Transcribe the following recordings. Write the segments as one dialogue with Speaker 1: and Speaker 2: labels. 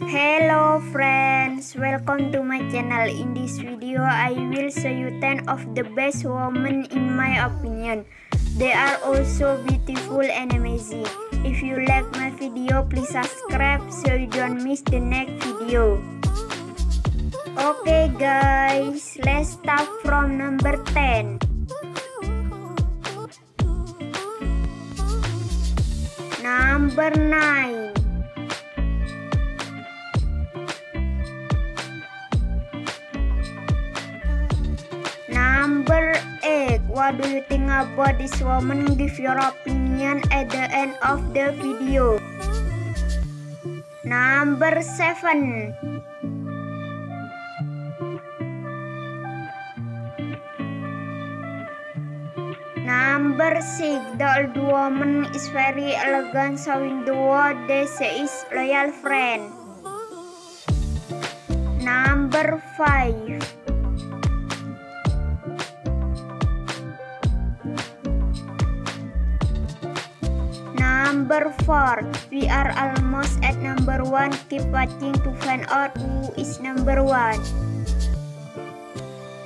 Speaker 1: Hello friends, welcome to my channel. In this video, I will show you 10 of the best women in my opinion. They are also beautiful and amazing. If you like my video, please subscribe so you don't miss the next video. Okay guys, let's start from number 10. Number 9 Number 8 What do you think about this woman? Give your opinion at the end of the video. Number 7 Number 6 The old woman is very elegant showing the world that she is loyal friend. Number 5 Number 4 We are almost at number 1 Keep watching to find out who is number 1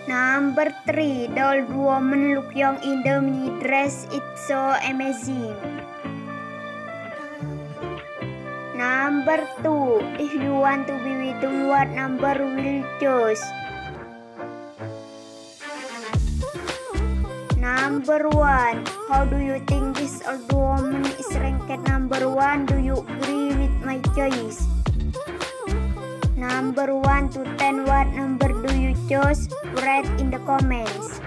Speaker 1: Number 3 The old woman look young in the mini dress. It's so amazing. Number 2 If you want to be with them what number will choose? Number 1 How do you think this 1? Do you agree with my choice? Number 1 to 10 What number do you choose? Write in the comments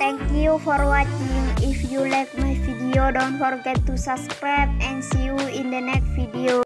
Speaker 1: Thank you for watching If you like my video don't forget to subscribe and see you in the next video